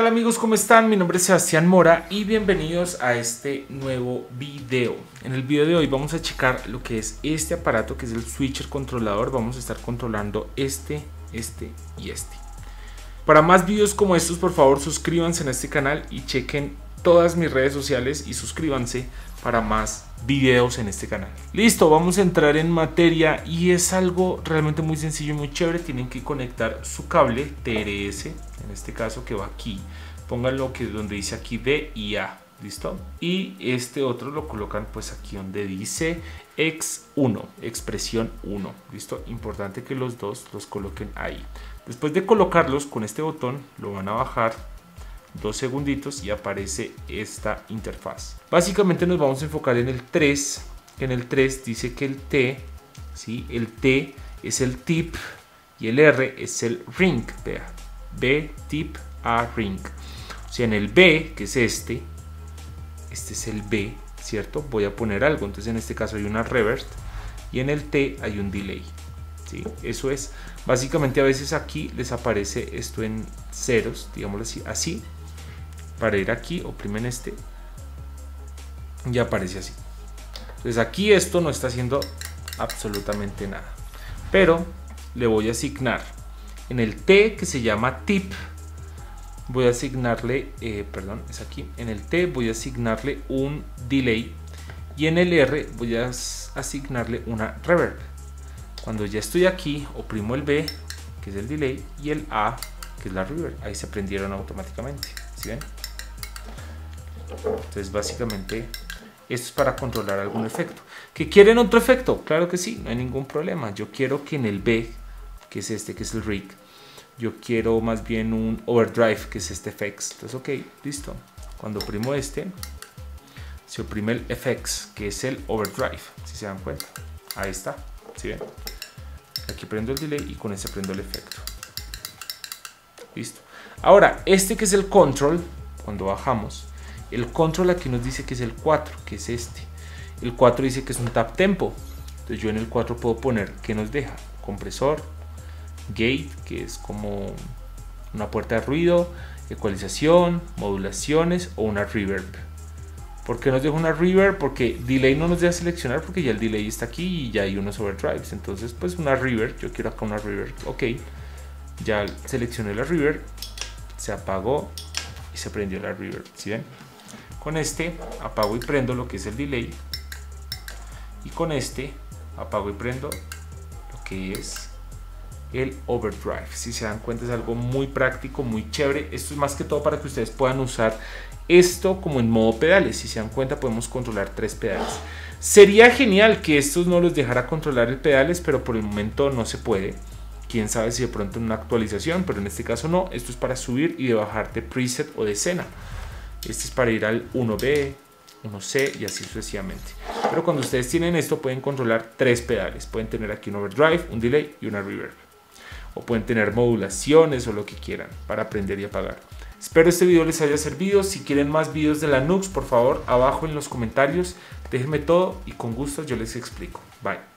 tal amigos? ¿Cómo están? Mi nombre es Sebastián Mora y bienvenidos a este nuevo video. En el video de hoy vamos a checar lo que es este aparato que es el switcher controlador. Vamos a estar controlando este, este y este. Para más videos como estos por favor suscríbanse en este canal y chequen todas mis redes sociales y suscríbanse para más videos en este canal. Listo, vamos a entrar en materia y es algo realmente muy sencillo y muy chévere. Tienen que conectar su cable TRS, en este caso que va aquí. Pónganlo que donde dice aquí D y A. ¿Listo? Y este otro lo colocan pues aquí donde dice X1, expresión 1. ¿Listo? Importante que los dos los coloquen ahí. Después de colocarlos con este botón, lo van a bajar dos segunditos y aparece esta interfaz. Básicamente nos vamos a enfocar en el 3, que en el 3 dice que el T, ¿sí? el T es el tip y el R es el ring, vea, B, tip, A, ring. O sea, en el B, que es este, este es el B, ¿cierto? Voy a poner algo, entonces en este caso hay una revert y en el T hay un delay. ¿sí? Eso es, básicamente a veces aquí les aparece esto en ceros, digámoslo así, así, para ir aquí, oprimen este y aparece así. Entonces aquí esto no está haciendo absolutamente nada. Pero le voy a asignar en el T que se llama tip, voy a asignarle, eh, perdón, es aquí, en el T voy a asignarle un delay y en el R voy a asignarle una reverb. Cuando ya estoy aquí, oprimo el B, que es el delay, y el A, que es la reverb. Ahí se prendieron automáticamente. ¿Sí ven? Entonces básicamente esto es para controlar algún efecto. ¿Que quieren otro efecto? Claro que sí, no hay ningún problema. Yo quiero que en el B, que es este, que es el rig, yo quiero más bien un overdrive, que es este FX. Entonces, ok, listo. Cuando oprimo este, se oprime el FX, que es el overdrive, si se dan cuenta. Ahí está, ¿sí ven? Aquí prendo el delay y con este prendo el efecto. Listo. Ahora, este que es el control, cuando bajamos, el control aquí nos dice que es el 4, que es este. El 4 dice que es un tap tempo. Entonces yo en el 4 puedo poner que nos deja compresor, gate, que es como una puerta de ruido, ecualización, modulaciones o una reverb. ¿Por qué nos deja una reverb? Porque delay no nos deja seleccionar porque ya el delay está aquí y ya hay unos overdrives. Entonces pues una reverb, yo quiero acá una reverb. Ok, ya seleccioné la reverb, se apagó y se prendió la reverb. ¿Sí ven? Con este apago y prendo lo que es el delay. Y con este apago y prendo lo que es el overdrive. Si se dan cuenta es algo muy práctico, muy chévere. Esto es más que todo para que ustedes puedan usar esto como en modo pedales. Si se dan cuenta podemos controlar tres pedales. Sería genial que estos no los dejara controlar el pedales, pero por el momento no se puede. Quién sabe si de pronto en una actualización, pero en este caso no. Esto es para subir y de preset o de escena. Este es para ir al 1B, 1C y así sucesivamente. Pero cuando ustedes tienen esto pueden controlar tres pedales. Pueden tener aquí un overdrive, un delay y una reverb. O pueden tener modulaciones o lo que quieran para aprender y apagar. Espero este video les haya servido. Si quieren más videos de la Nux, por favor, abajo en los comentarios déjenme todo y con gusto yo les explico. Bye.